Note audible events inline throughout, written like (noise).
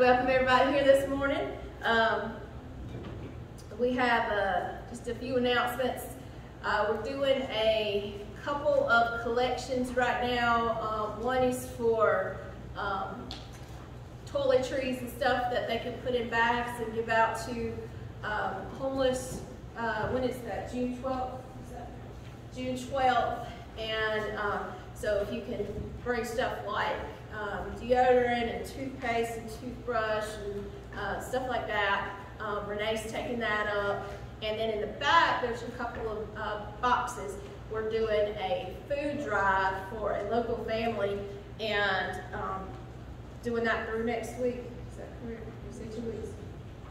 welcome everybody here this morning. Um, we have, uh, just a few announcements. Uh, we're doing a couple of collections right now. Um, one is for, um, toiletries and stuff that they can put in bags and give out to, um, homeless, uh, when is that, June twelfth? June twelfth, and, um, so if you can bring stuff like, um, deodorant and toothpaste and toothbrush and, uh, stuff like that, um, Renee's taking that up. And then in the back, there's a couple of, uh, boxes. We're doing a food drive for a local family and, um, doing that through next week. Is that correct? Two weeks?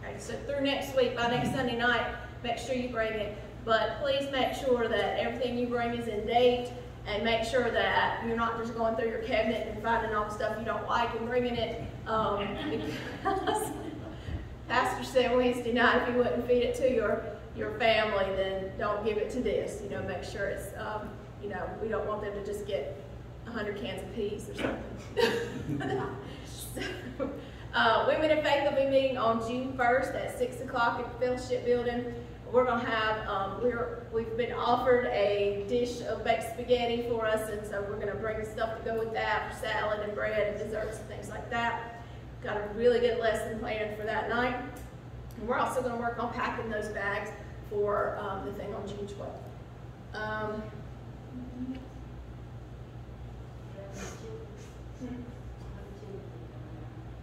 Okay, so through next week, by next Sunday night, make sure you bring it. But please make sure that everything you bring is in date and make sure that you're not just going through your cabinet and finding all the stuff you don't like and bringing it. Um, because (laughs) Pastor said Wednesday night if you wouldn't feed it to your, your family, then don't give it to this. You know, make sure it's, um, you know, we don't want them to just get 100 cans of peas or something. (laughs) so, uh, Women in Faith will be meeting on June 1st at 6 o'clock at the Fellowship Building. We're going to have, um, we're, we've been offered a dish of baked spaghetti for us, and so we're going to bring stuff to go with that for salad and bread and desserts and things like that. Got a really good lesson planned for that night. And we're also going to work on packing those bags for um, the thing on June 12th. Um,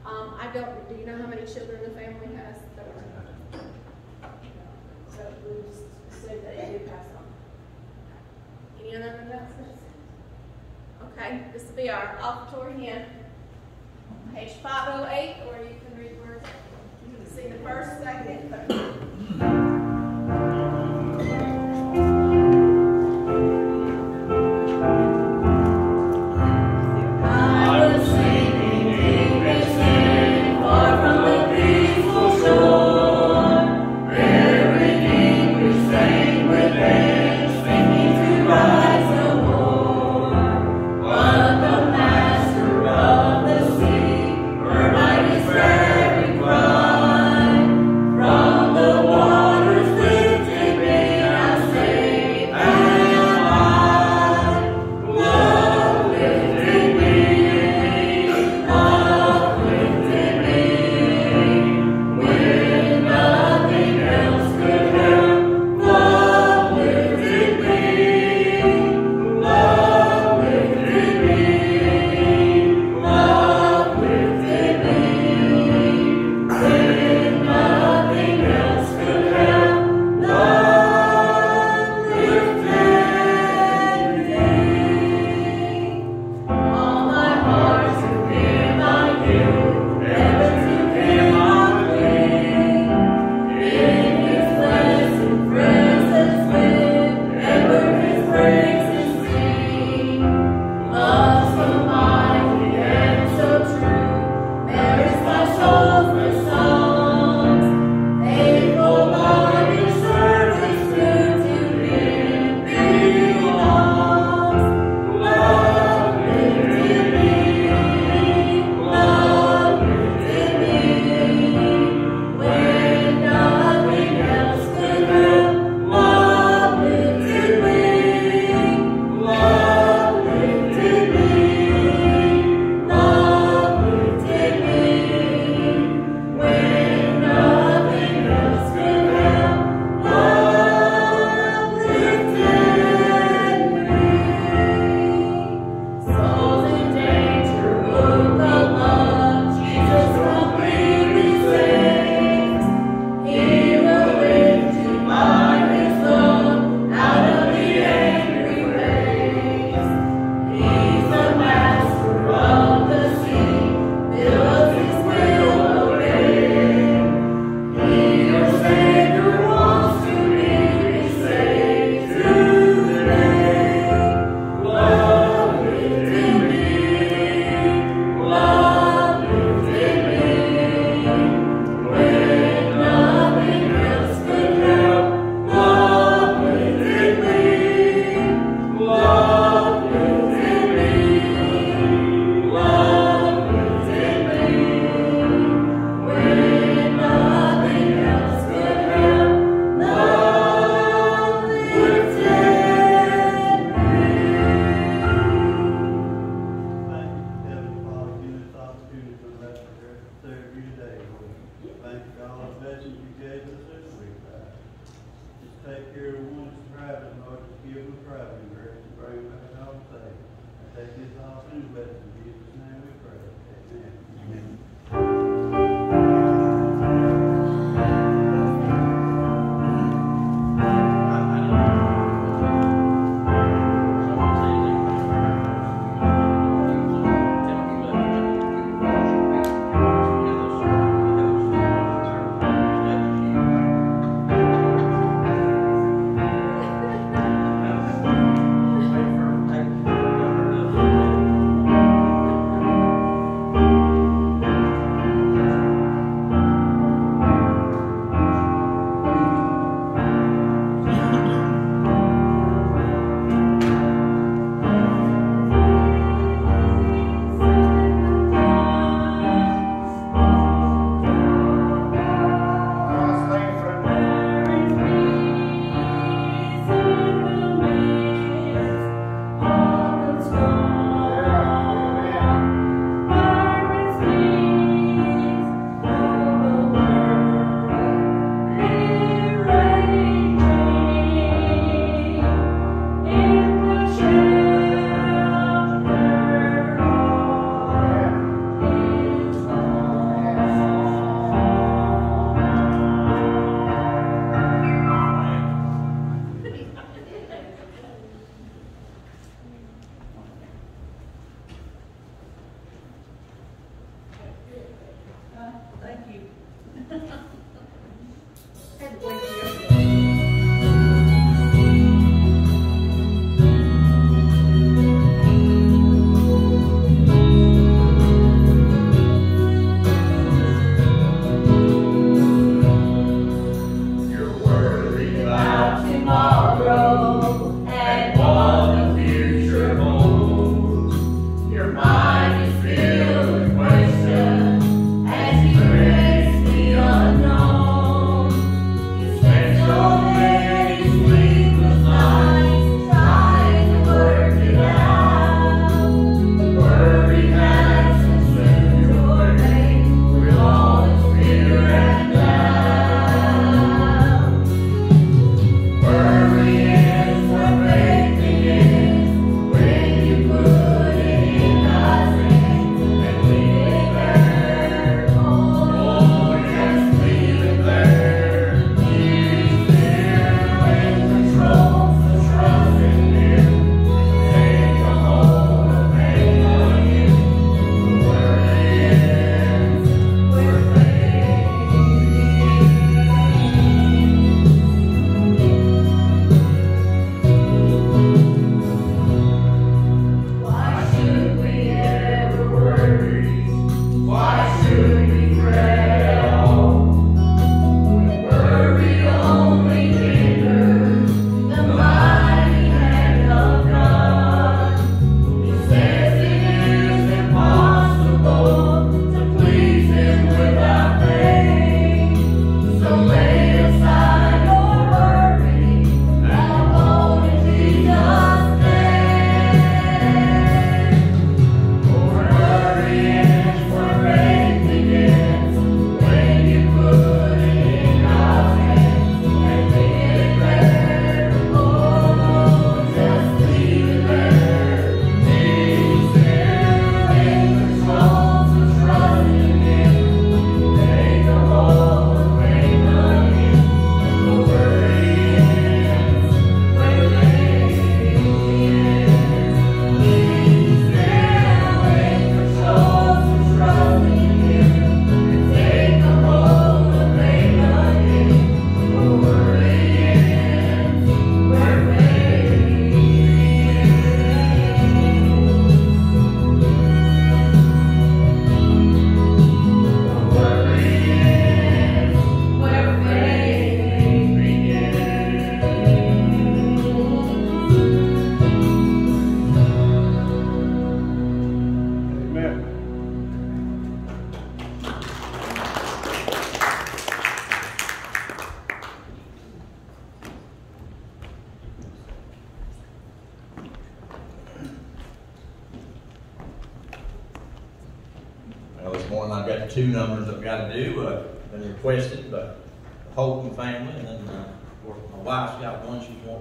um, I don't, do you know how many children the family has? So we just assume that it did pass on. Any other announcements? Okay, this will be our offertory hymn. Page five oh eight, or you can read where, you can see the first, second, third.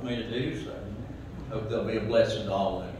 me to do so. Hope they'll be a blessing to all of us.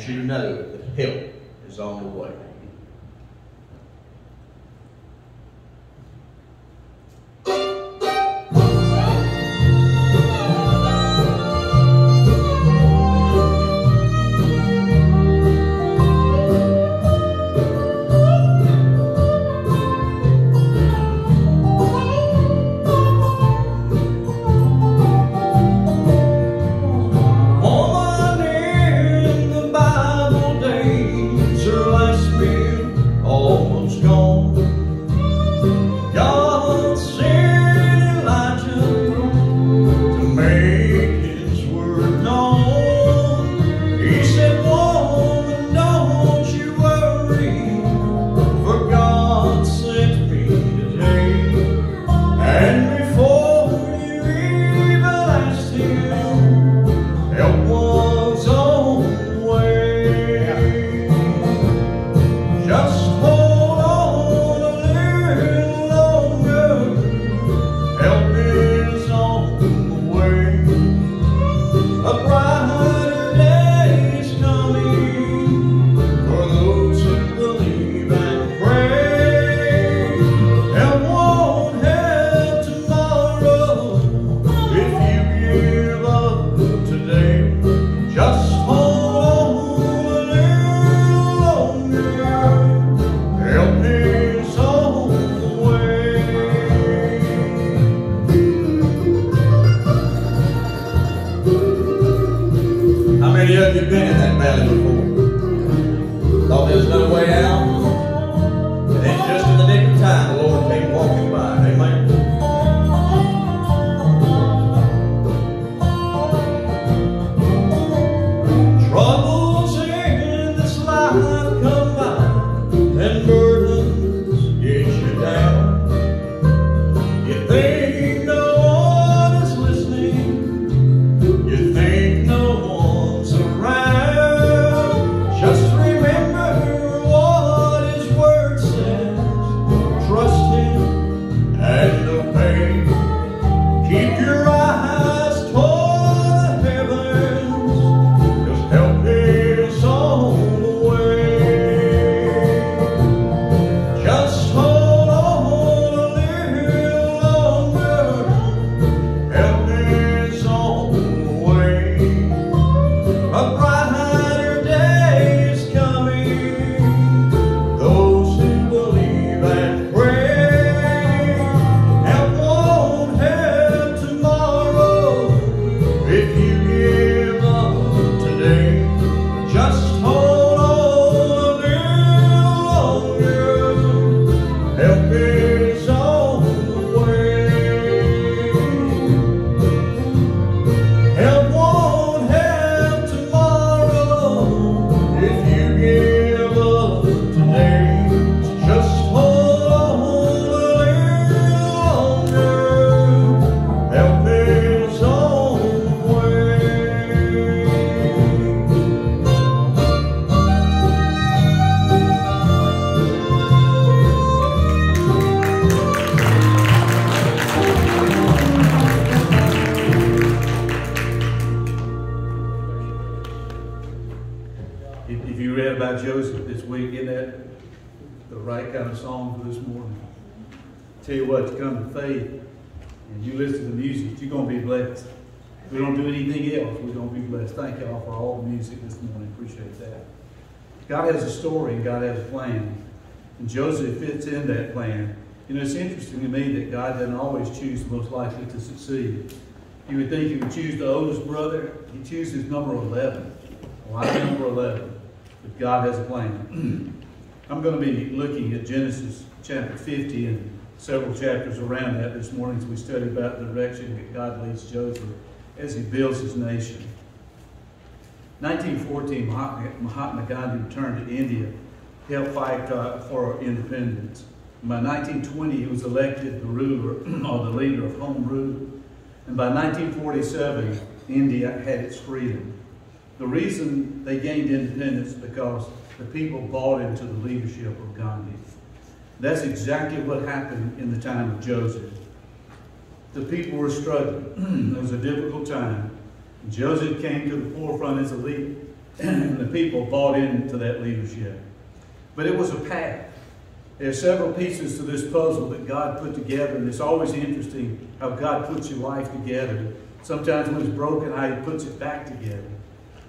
want you to know that help is on the way. Joseph this week, isn't that the right kind of song for this morning? Tell you what, you come to faith and you listen to the music, you're going to be blessed. If we don't do anything else, we're going to be blessed. Thank y'all for all the music this morning. Appreciate that. God has a story and God has a plan. And Joseph fits in that plan. You know, it's interesting to me that God doesn't always choose the most likely to succeed. You would think he would choose the oldest brother. He chooses number 11. Why number 11? God has a plan. I'm going to be looking at Genesis chapter 50 and several chapters around that this morning as we study about the direction that God leads Joseph as he builds his nation. 1914, Mahatma Mahatma Gandhi returned to India to help fight uh, for independence. By 1920, he was elected the ruler (clears throat) or the leader of Home Rule. And by 1947, India had its freedom. The reason they gained independence because the people bought into the leadership of Gandhi. That's exactly what happened in the time of Joseph. The people were struggling. it was a difficult time. Joseph came to the forefront as a leader, and the people bought into that leadership. But it was a path. There are several pieces to this puzzle that God put together, and it's always interesting how God puts your life together. Sometimes when it's broken, how He puts it back together.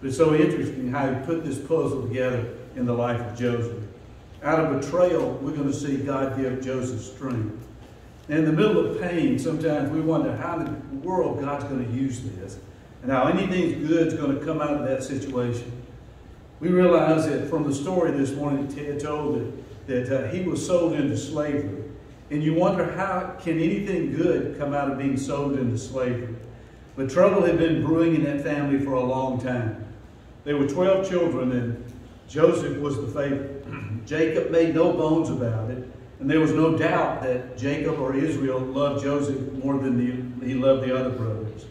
But it's so interesting how He put this puzzle together in the life of Joseph. Out of betrayal, we're going to see God give Joseph strength. And in the middle of pain, sometimes we wonder how in the world God's going to use this and how anything good is going to come out of that situation. We realize that from the story this morning that Ted told that, that uh, he was sold into slavery. And you wonder how can anything good come out of being sold into slavery? But trouble had been brewing in that family for a long time. There were 12 children and Joseph was the favorite. (clears throat) Jacob made no bones about it. And there was no doubt that Jacob or Israel loved Joseph more than the, he loved the other brothers.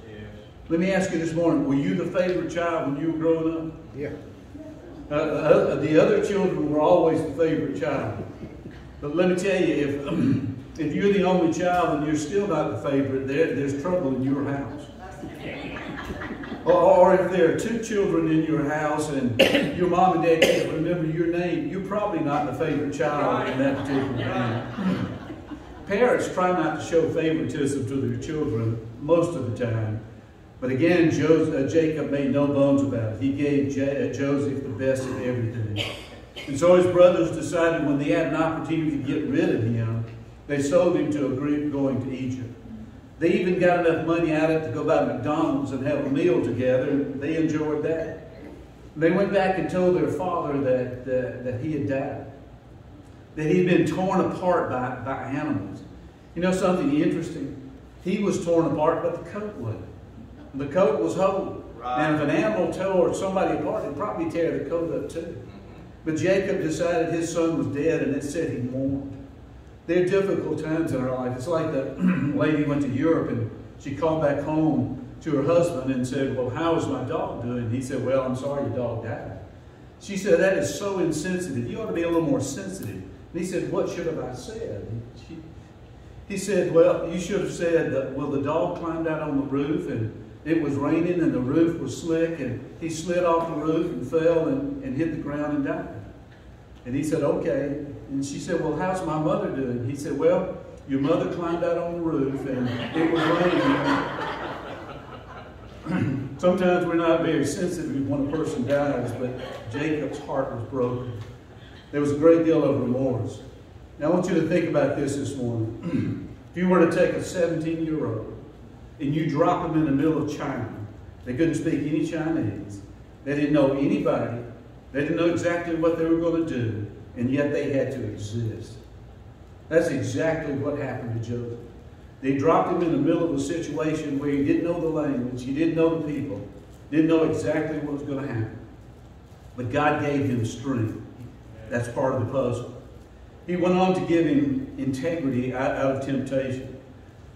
Let me ask you this morning, were you the favorite child when you were growing up? Yeah. Uh, uh, the other children were always the favorite child. But let me tell you, if, (clears throat) if you're the only child and you're still not the favorite, there, there's trouble in your house. Or, or if there are two children in your house and (coughs) your mom and dad can't remember your name, you're probably not the favorite child in that particular family. Parents try not to show favoritism to their children most of the time. But again, Joseph, uh, Jacob made no bones about it. He gave J- uh, Joseph the best of everything. And so his brothers decided when they had an opportunity to get rid of him, they sold him to a group going to Egypt. They even got enough money out of it to go by McDonald's and have a meal together, and they enjoyed that. They went back and told their father that, uh, that he had died, that he had been torn apart by, by animals. You know something interesting? He was torn apart, but the coat wasn't. The coat was whole. Right. And if an animal tore somebody apart, it'd probably tear the coat up too. But Jacob decided his son was dead, and it said he mourned. There are difficult times in our life. It's like the (clears throat) lady went to Europe and she called back home to her husband and said, Well, how is my dog doing? He said, Well, I'm sorry your dog died. She said, That is so insensitive. You ought to be a little more sensitive. And he said, What should have I said? She, he said, Well, you should have said that, Well, the dog climbed out on the roof and it was raining and the roof was slick and he slid off the roof and fell and, and hit the ground and died. And he said, Okay. And she said, Well, how's my mother doing? He said, Well, your mother climbed out on the roof and it was raining. (clears throat) Sometimes we're not very sensitive when a person dies, but Jacob's heart was broken. There was a great deal of remorse. Now, I want you to think about this this morning. (clears throat) if you were to take a 17 year old and you drop them in the middle of China, they couldn't speak any Chinese, they didn't know anybody, they didn't know exactly what they were going to do, and yet they had to exist. That's exactly what happened to Joseph. They dropped him in the middle of a situation where he didn't know the language, he didn't know the people, didn't know exactly what was going to happen. But God gave him strength. That's part of the puzzle. He went on to give him integrity out, out of temptation.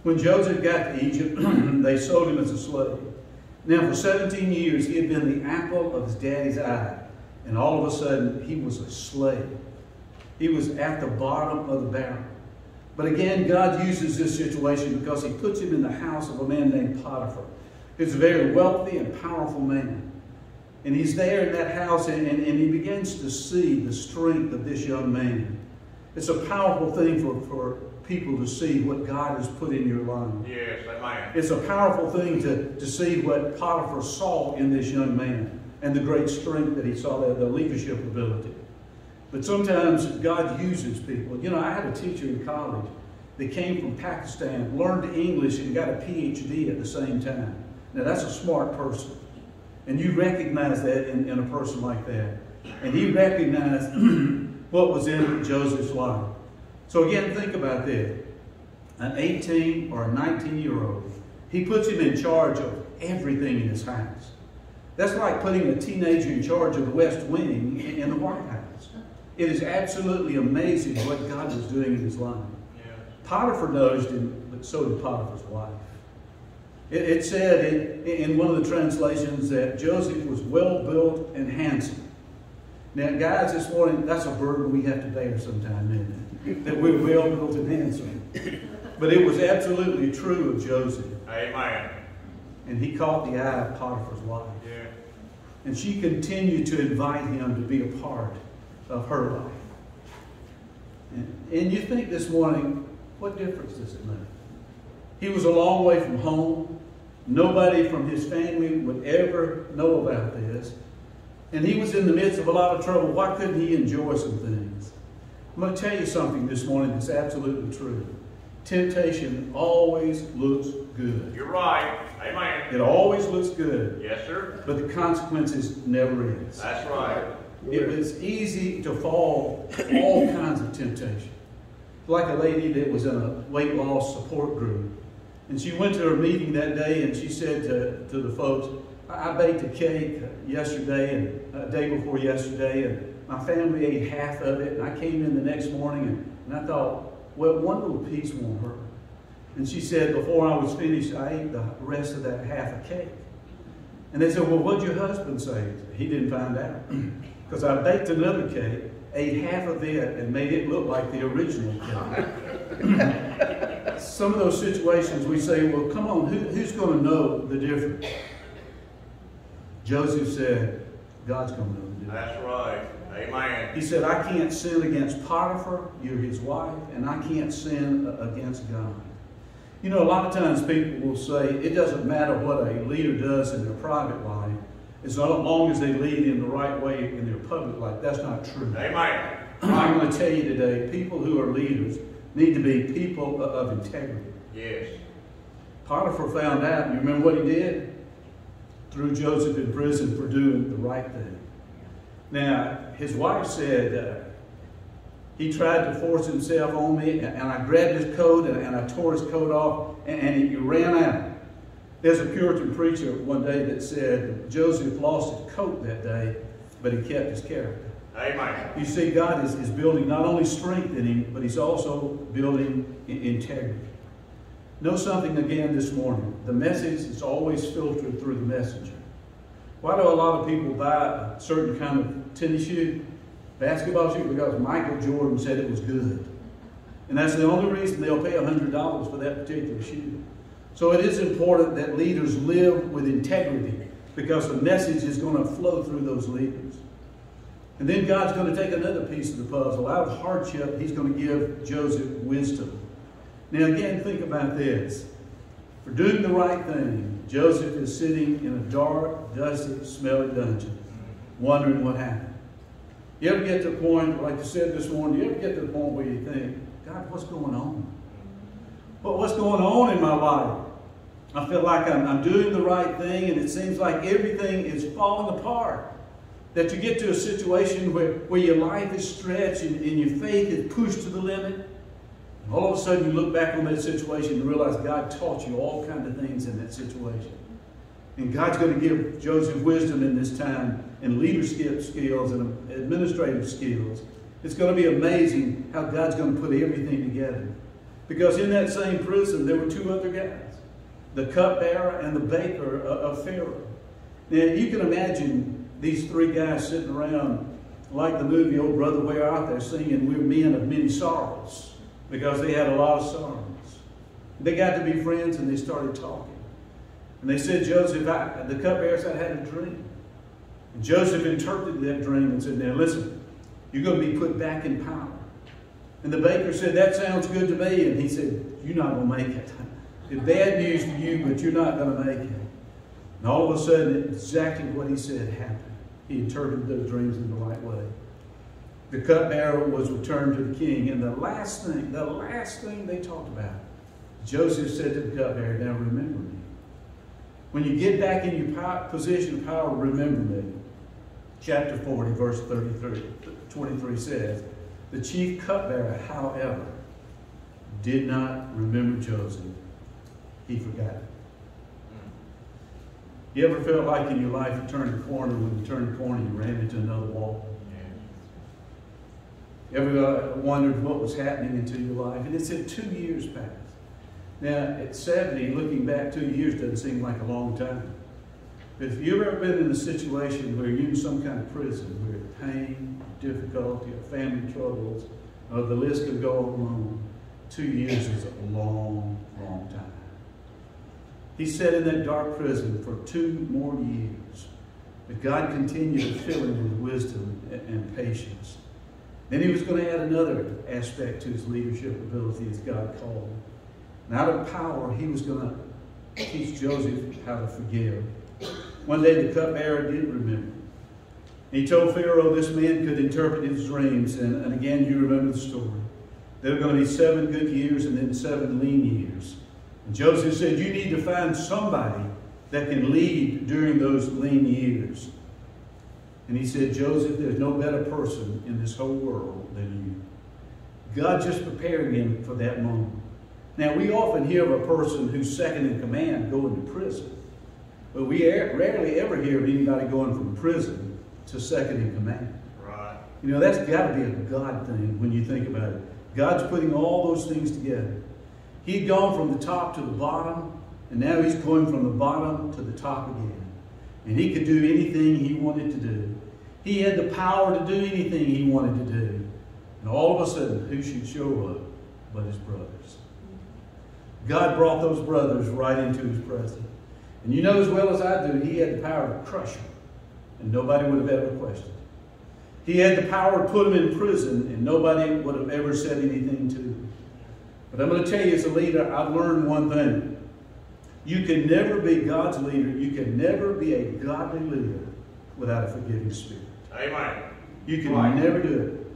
When Joseph got to Egypt, (clears throat) they sold him as a slave. Now, for 17 years, he had been the apple of his daddy's eye. And all of a sudden, he was a slave. He was at the bottom of the barrel. But again, God uses this situation because he puts him in the house of a man named Potiphar. He's a very wealthy and powerful man. And he's there in that house and, and, and he begins to see the strength of this young man. It's a powerful thing for, for people to see what God has put in your life. Yes, amen. It's a powerful thing to, to see what Potiphar saw in this young man and the great strength that he saw there, the leadership ability. But sometimes God uses people. You know, I had a teacher in college that came from Pakistan, learned English, and got a PhD at the same time. Now, that's a smart person. And you recognize that in, in a person like that. And he recognized (clears throat) what was in Joseph's life. So, again, think about this an 18 or a 19 year old, he puts him in charge of everything in his house. That's like putting a teenager in charge of the West Wing in the White House. It is absolutely amazing what God was doing in his life. Yeah. Potiphar noticed him, but so did Potiphar's wife. It, it said in, in one of the translations that Joseph was well built and handsome. Now, guys, this morning, that's a burden we have to bear sometime, isn't it? That we're well built and handsome. But it was absolutely true of Joseph. Amen. And he caught the eye of Potiphar's wife. Yeah. And she continued to invite him to be a part of her life. And, and you think this morning, what difference does it make? He was a long way from home. Nobody from his family would ever know about this. And he was in the midst of a lot of trouble. Why couldn't he enjoy some things? I'm going to tell you something this morning that's absolutely true. Temptation always looks good. You're right. Amen. It always looks good, Yes, sir. but the consequences never is. That's right. It is easy to fall all kinds of temptation. Like a lady that was in a weight loss support group. And she went to her meeting that day and she said to, to the folks, I I baked a cake yesterday and a day before yesterday, and my family ate half of it. And I came in the next morning and, and I thought, well, one little piece won't hurt. And she said, before I was finished, I ate the rest of that half a cake. And they said, well, what'd your husband say? He didn't find out. (clears throat) Because I baked another cake, ate half of it, and made it look like the original cake. (laughs) Some of those situations we say, well, come on, who, who's going to know the difference? Joseph said, God's going to know the difference. That's right. Amen. He said, I can't sin against Potiphar, you're his wife, and I can't sin against God. You know, a lot of times people will say it doesn't matter what a leader does in their private life, as long as they lead in the right way in their public life. That's not true. Amen. (clears throat) I'm going to tell you today people who are leaders need to be people of integrity. Yes. Potiphar found out, you remember what he did? Threw Joseph in prison for doing the right thing. Now, his wife said, uh, he tried to force himself on me, and I grabbed his coat and, and I tore his coat off, and, and he ran out. There's a Puritan preacher one day that said Joseph lost his coat that day, but he kept his character. Amen. You see, God is, is building not only strength in him, but he's also building integrity. Know something again this morning. The message is always filtered through the messenger. Why do a lot of people buy a certain kind of tennis shoe, basketball shoe? Because Michael Jordan said it was good. And that's the only reason they'll pay $100 for that particular shoe. So it is important that leaders live with integrity because the message is going to flow through those leaders. And then God's going to take another piece of the puzzle. Out of hardship, He's going to give Joseph wisdom. Now, again, think about this. For doing the right thing, Joseph is sitting in a dark, dusty, smelly dungeon, wondering what happened. You ever get to the point, like you said this morning, you ever get to the point where you think, God, what's going on? What, what's going on in my life? I feel like I'm, I'm doing the right thing, and it seems like everything is falling apart. That you get to a situation where, where your life is stretched and, and your faith is pushed to the limit. And all of a sudden you look back on that situation and realize God taught you all kinds of things in that situation. And God's going to give Joseph wisdom in this time and leadership skills and administrative skills. It's going to be amazing how God's going to put everything together. Because in that same prison, there were two other guys the cupbearer and the baker of Pharaoh. Now, you can imagine these three guys sitting around like the movie Oh Brother Where Art Thou singing We're Men of Many Sorrows because they had a lot of sorrows. They got to be friends and they started talking. And they said, Joseph, I, the cupbearer said, I had a dream. And Joseph interpreted that dream and said, Now listen, you're going to be put back in power. And the baker said, That sounds good to me. And he said, You're not going to make it. It's bad news for you, but you're not going to make it. And all of a sudden, exactly what he said happened. He interpreted those dreams in the right way. The cupbearer was returned to the king. And the last thing, the last thing they talked about, Joseph said to the cupbearer, Now remember me. When you get back in your power, position of power, remember me. Chapter 40, verse 33, 23 says, The chief cupbearer, however, did not remember Joseph. He forgot you ever felt like in your life you turned a corner, when you turned a corner, you ran into another wall? Yeah. Ever uh, wondered what was happening into your life? And it said two years passed. Now, at 70, looking back two years doesn't seem like a long time. But if you've ever been in a situation where you're in some kind of prison, where pain, difficulty, or family troubles, or the list could go on, two years is a long, long time. He sat in that dark prison for two more years. But God continued to fill him with wisdom and patience. Then he was going to add another aspect to his leadership ability as God called him. And out of power, he was going to teach Joseph how to forgive. One day the cupbearer did remember. He told Pharaoh this man could interpret his dreams. And, and again, you remember the story. There were going to be seven good years and then seven lean years. And Joseph said, You need to find somebody that can lead during those lean years. And he said, Joseph, there's no better person in this whole world than you. God just prepared him for that moment. Now, we often hear of a person who's second in command going to prison. But we rarely ever hear of anybody going from prison to second in command. Right. You know, that's got to be a God thing when you think about it. God's putting all those things together. He'd gone from the top to the bottom, and now he's going from the bottom to the top again. And he could do anything he wanted to do. He had the power to do anything he wanted to do. And all of a sudden, who should show up but his brothers? God brought those brothers right into his presence. And you know as well as I do, he had the power to crush them, and nobody would have ever questioned. He had the power to put them in prison, and nobody would have ever said anything to them. But I'm going to tell you as a leader, I've learned one thing. You can never be God's leader. You can never be a godly leader without a forgiving spirit. Amen. You can right. never do it.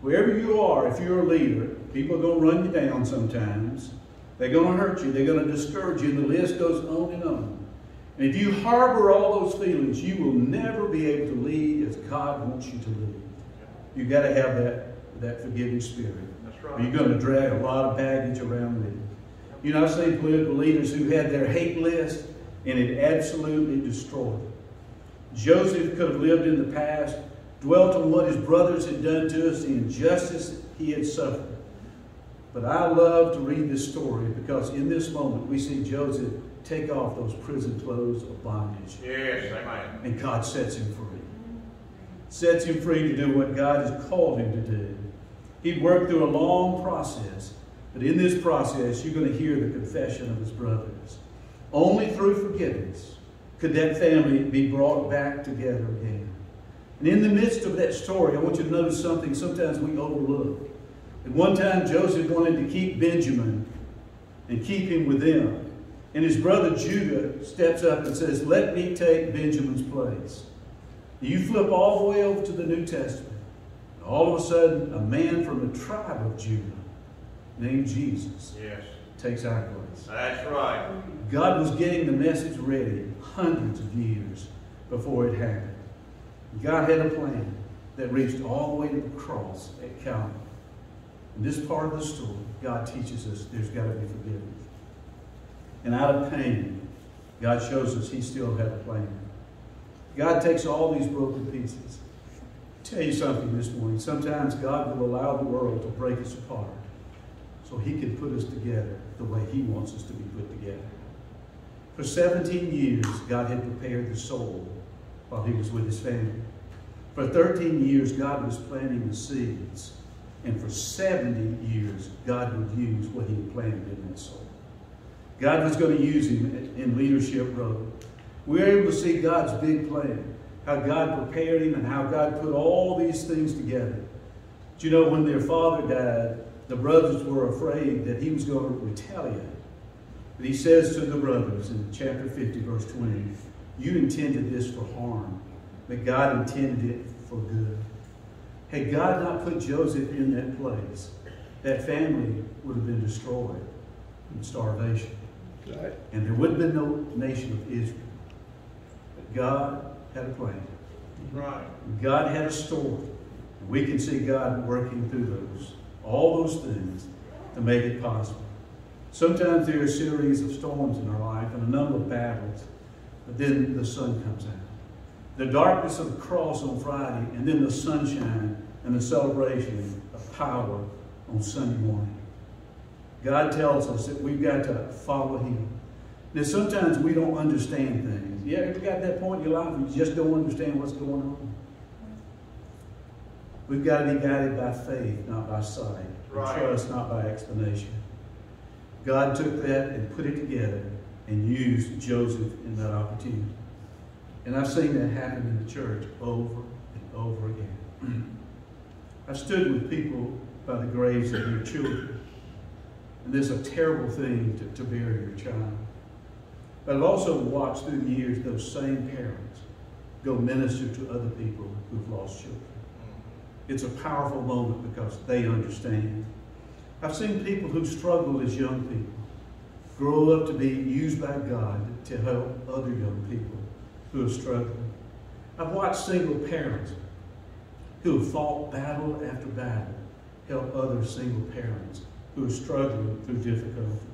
Wherever you are, if you're a leader, people are going to run you down sometimes. They're going to hurt you. They're going to discourage you. And the list goes on and on. And if you harbor all those feelings, you will never be able to lead as God wants you to lead. You've got to have that, that forgiving spirit. That's Or you're going to drag a lot of baggage around with you. You know, I've seen political leaders who had their hate list and it absolutely destroyed them. Joseph could have lived in the past, dwelt on what his brothers had done to us, the injustice he had suffered. But I love to read this story because in this moment we see Joseph take off those prison clothes of bondage. Yes, amen. And God sets him free. Sets him free to do what God has called him to do. He'd worked through a long process, but in this process, you're going to hear the confession of his brothers. Only through forgiveness could that family be brought back together again. And in the midst of that story, I want you to notice something sometimes we overlook. At one time, Joseph wanted to keep Benjamin and keep him with them. And his brother Judah steps up and says, Let me take Benjamin's place. You flip all the way over to the New Testament. And All of a sudden, a man from the tribe of Judah named Jesus Yes. takes our place. That's right. God was getting the message ready hundreds of years before it happened. God had a plan that reached all the way to the cross at Calvary. In this part of the story, God teaches us there's got to be forgiveness. And out of pain, God shows us He still had a plan. God takes all these broken pieces. I'll tell you something this morning. Sometimes God will allow the world to break us apart so He can put us together the way He wants us to be put together. For 17 years, God had prepared the soul while He was with His family. For 13 years, God was planting the seeds. And for 70 years, God would use what He had planted in that soul. God was going to use him in leadership role. We were able to see God's big plan, how God prepared him and how God put all these things together. But you know, when their father died, the brothers were afraid that he was going to retaliate. But he says to the brothers in chapter 50, verse 20, You intended this for harm, but God intended it for good. Had God not put Joseph in that place, that family would have been destroyed in starvation. Right. And there would have been no nation of Israel. But God had a plan. Right. God had a story. And we can see God working through those, all those things to make it possible. Sometimes there are a series of storms in our life and a number of battles, but then the sun comes out. The darkness of the cross on Friday, and then the sunshine and the celebration of power on Sunday morning. God tells us that we've got to follow Him. Now, sometimes we don't understand things. Yeah, You ever got that point in your life where you just don't understand what's going on? We've got to be guided by faith, not by sight. Right. Trust, not by explanation. God took that and put it together and used Joseph in that opportunity. And I've seen that happen in the church over and over again. (clears throat) I've stood with people by the graves of their children. And there's a terrible thing to, to bury your child. But I've also watched through the years those same parents go minister to other people who've lost children. It's a powerful moment because they understand. I've seen people who struggled as young people grow up to be used by God to help other young people who are struggling. I've watched single parents who have fought battle after battle help other single parents who are struggling through difficulty.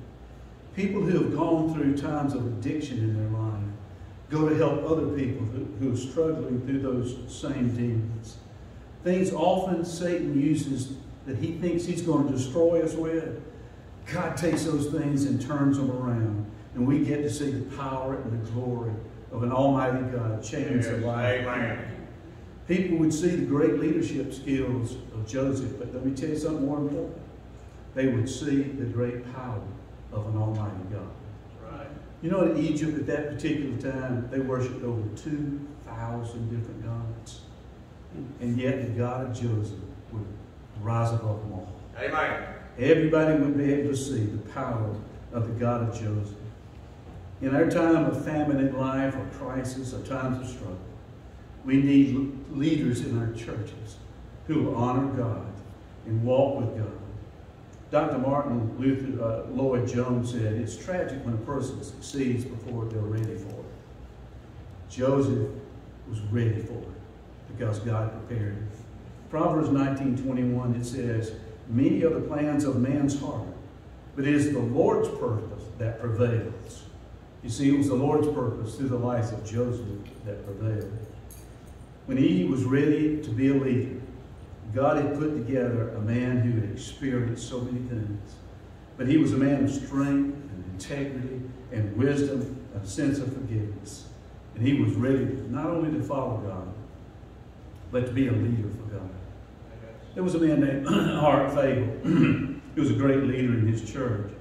People who have gone through times of addiction in their life go to help other people who, who are struggling through those same demons. Things often Satan uses that he thinks he's going to destroy us with. God takes those things and turns them around. And we get to see the power and the glory of an almighty God change the life. Amen. People would see the great leadership skills of Joseph, but let me tell you something more important. They would see the great power of an almighty God. Right. You know, in Egypt at that particular time, they worshipped over 2,000 different gods. And yet the God of Joseph would rise above them all. Amen. Everybody would be able to see the power of the God of Joseph. In our time of famine in life or crisis or times of struggle, we need leaders in our churches who will honor God and walk with God. Dr. Martin Luther uh, Lloyd Jones said, It's tragic when a person succeeds before they're ready for it. Joseph was ready for it because God prepared him. Proverbs 19:21 it says, "Many are the plans of man's heart, but it is the Lord's purpose that prevails." You see, it was the Lord's purpose through the life of Joseph that prevailed. When he was ready to be a leader, God had put together a man who had experienced so many things. But he was a man of strength and integrity and wisdom, and a sense of forgiveness. And he was ready not only to follow God, but to be a leader for God. There was a man named (clears throat) Art Fable. (clears throat) he was a great leader in his church.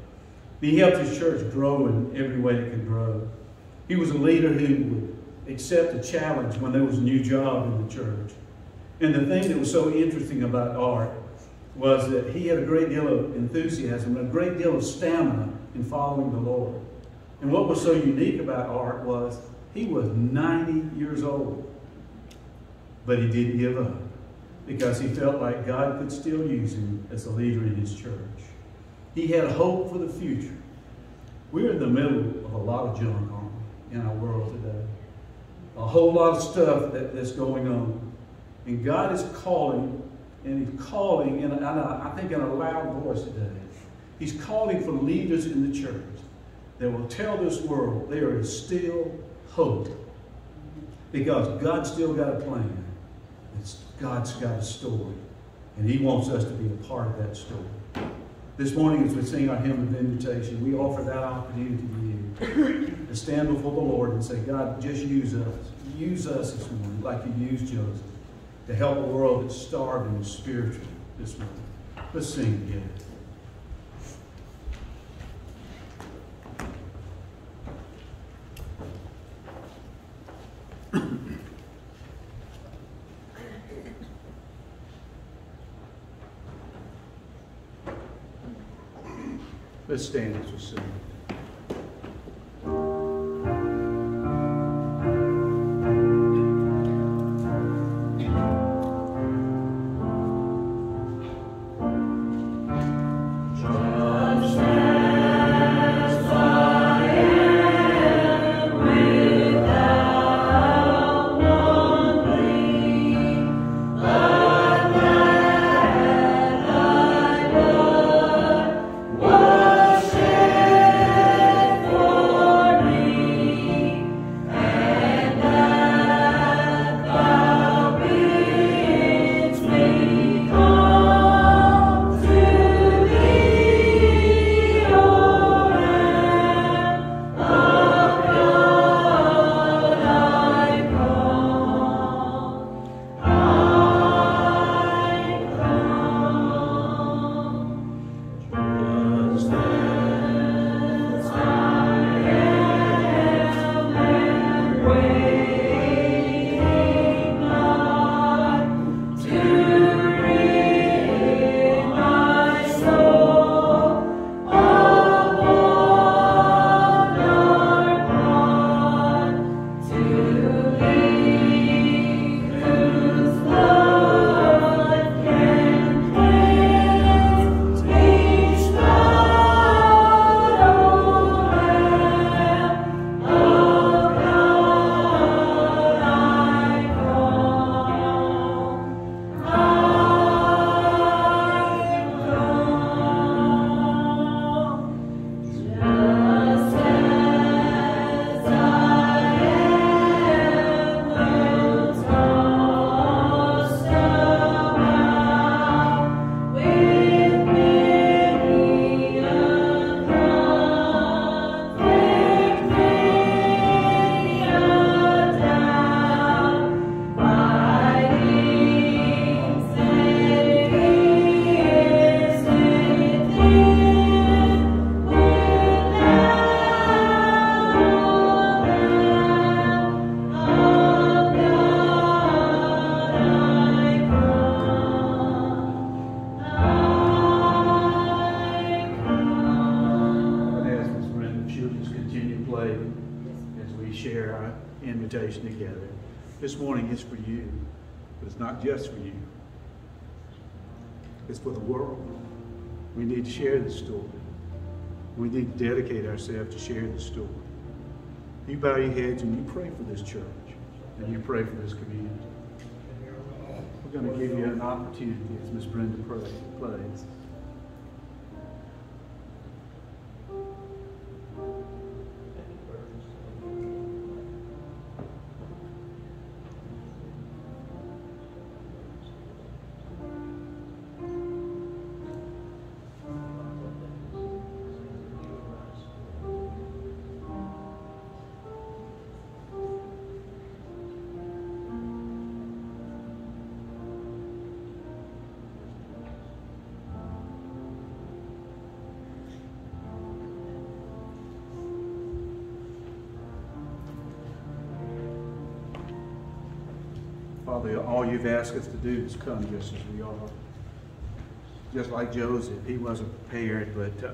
He helped his church grow in every way it could grow. He was a leader who would accept a challenge when there was a new job in the church. And the thing that was so interesting about Art was that he had a great deal of enthusiasm, and a great deal of stamina in following the Lord. And what was so unique about Art was he was 90 years old, but he didn't give up because he felt like God could still use him as a leader in his church. He had a hope for the future. We're in the middle of a lot of junk, aren't we, in our world today? A whole lot of stuff that, that's going on. And God is calling, and He's calling, in a, I think in a loud voice today. He's calling for leaders in the church that will tell this world there is still hope. Because God's still got a plan. It's, God's got a story. And He wants us to be a part of that story. This morning, as we sing our hymn of invitation, we offer that opportunity to you to stand before the Lord and say, God, just use us. Use us this morning like you used Joseph to help a world that's starving spiritually this morning. Let's sing together. Let's stand as we sing. We need to share the story. We need to dedicate ourselves to share the story. You bow your heads and you pray for this church. and you pray for this community. We're going to give you an opportunity as Miss Brenda plays. Father, all you've asked us to do is come just as we are. Just like Joseph, he wasn't prepared, but uh,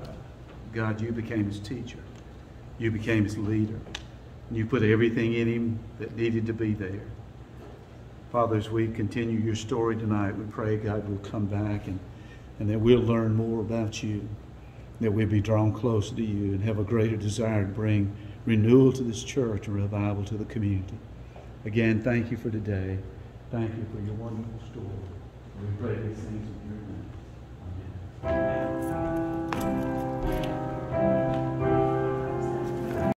God, you became his teacher. You became his leader. And you put everything in him that needed to be there. Father, as we continue your story tonight, we pray, God, will come back and, and that we'll learn more about you, that we'll be drawn closer to you and have a greater desire to bring renewal to this church and revival to the community. Again, thank you for today. Thank you for your wonderful story. We pray these things in your name.